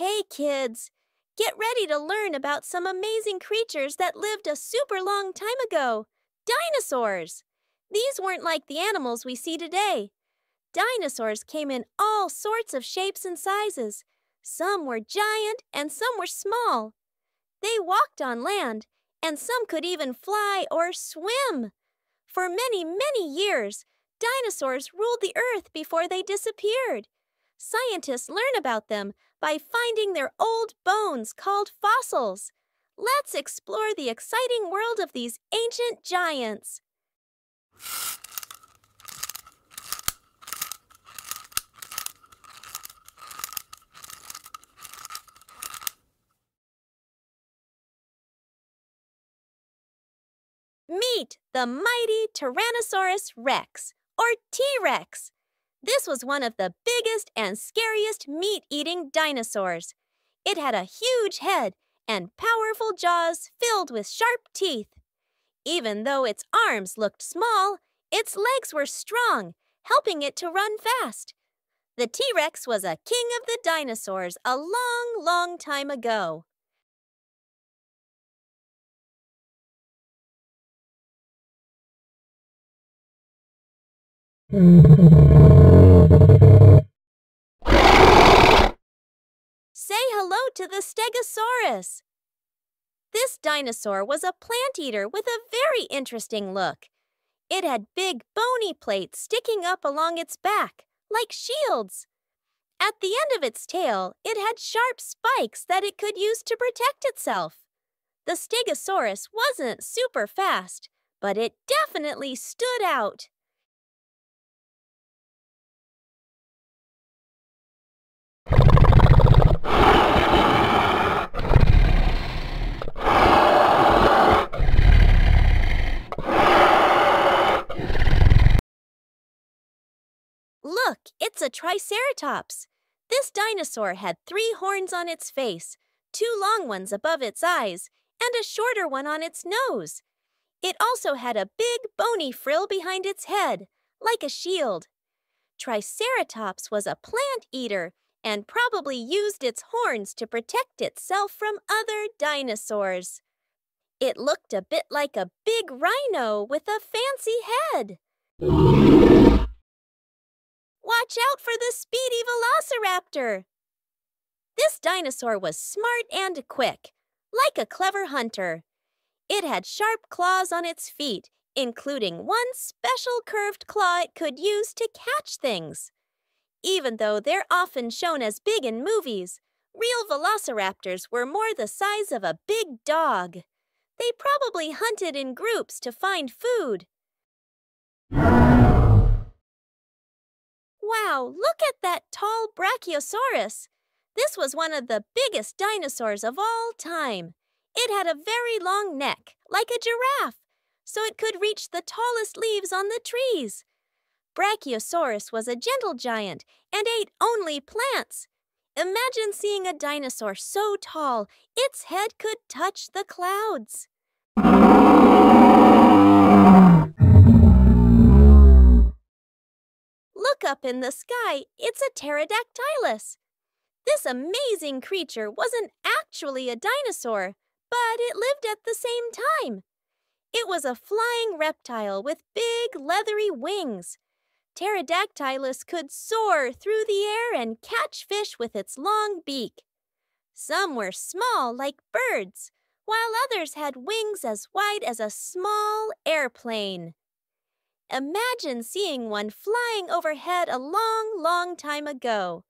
Hey, kids! Get ready to learn about some amazing creatures that lived a super long time ago dinosaurs! These weren't like the animals we see today. Dinosaurs came in all sorts of shapes and sizes. Some were giant and some were small. They walked on land, and some could even fly or swim. For many, many years, dinosaurs ruled the earth before they disappeared. Scientists learn about them by finding their old bones called fossils. Let's explore the exciting world of these ancient giants. Meet the mighty Tyrannosaurus rex, or T-Rex. This was one of the biggest and scariest meat-eating dinosaurs. It had a huge head and powerful jaws filled with sharp teeth. Even though its arms looked small, its legs were strong, helping it to run fast. The T-Rex was a king of the dinosaurs a long, long time ago. Say hello to the Stegosaurus. This dinosaur was a plant eater with a very interesting look. It had big bony plates sticking up along its back, like shields. At the end of its tail, it had sharp spikes that it could use to protect itself. The Stegosaurus wasn't super fast, but it definitely stood out. Look, it's a Triceratops. This dinosaur had three horns on its face, two long ones above its eyes, and a shorter one on its nose. It also had a big bony frill behind its head, like a shield. Triceratops was a plant eater and probably used its horns to protect itself from other dinosaurs. It looked a bit like a big rhino with a fancy head. Watch out for the speedy velociraptor! This dinosaur was smart and quick, like a clever hunter. It had sharp claws on its feet, including one special curved claw it could use to catch things. Even though they're often shown as big in movies, real velociraptors were more the size of a big dog. They probably hunted in groups to find food. Wow, look at that tall Brachiosaurus. This was one of the biggest dinosaurs of all time. It had a very long neck, like a giraffe, so it could reach the tallest leaves on the trees. Brachiosaurus was a gentle giant and ate only plants. Imagine seeing a dinosaur so tall its head could touch the clouds. Up in the sky, it's a pterodactylus. This amazing creature wasn't actually a dinosaur, but it lived at the same time. It was a flying reptile with big leathery wings. Pterodactylus could soar through the air and catch fish with its long beak. Some were small like birds, while others had wings as wide as a small airplane. Imagine seeing one flying overhead a long, long time ago.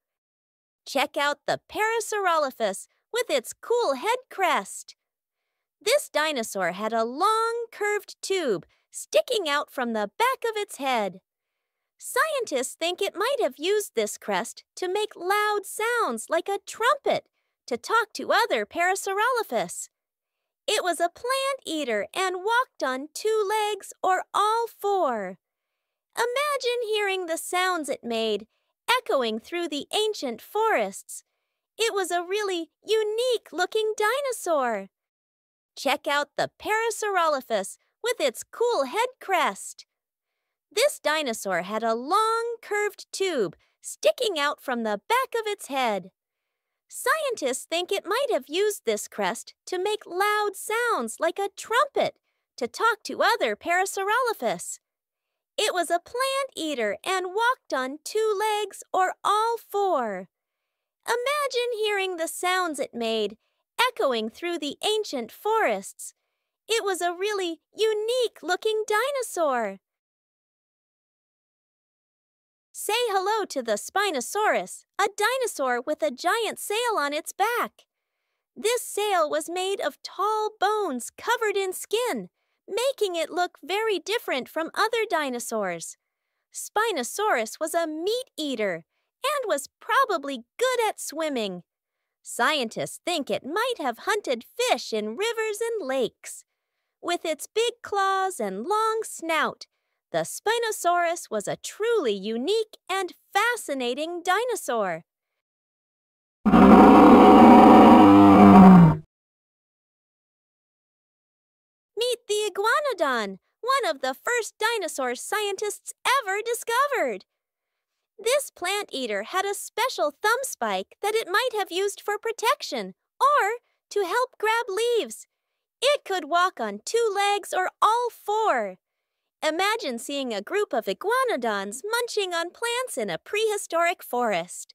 Check out the Parasaurolophus with its cool head crest. This dinosaur had a long, curved tube sticking out from the back of its head. Scientists think it might have used this crest to make loud sounds like a trumpet to talk to other Parasaurolophus. It was a plant eater and walked on two legs or all four. Imagine hearing the sounds it made echoing through the ancient forests. It was a really unique looking dinosaur. Check out the Parasaurolophus with its cool head crest. This dinosaur had a long, curved tube sticking out from the back of its head. Scientists think it might have used this crest to make loud sounds like a trumpet to talk to other Parasaurolophus. It was a plant eater and walked on two legs or all four. Imagine hearing the sounds it made echoing through the ancient forests. It was a really unique looking dinosaur. Say hello to the Spinosaurus, a dinosaur with a giant sail on its back. This sail was made of tall bones covered in skin, making it look very different from other dinosaurs. Spinosaurus was a meat eater and was probably good at swimming. Scientists think it might have hunted fish in rivers and lakes. With its big claws and long snout, the Spinosaurus was a truly unique and fascinating dinosaur. Meet the iguanodon, one of the first dinosaurs scientists ever discovered. This plant eater had a special thumb spike that it might have used for protection or to help grab leaves. It could walk on two legs or all four. Imagine seeing a group of iguanodons munching on plants in a prehistoric forest.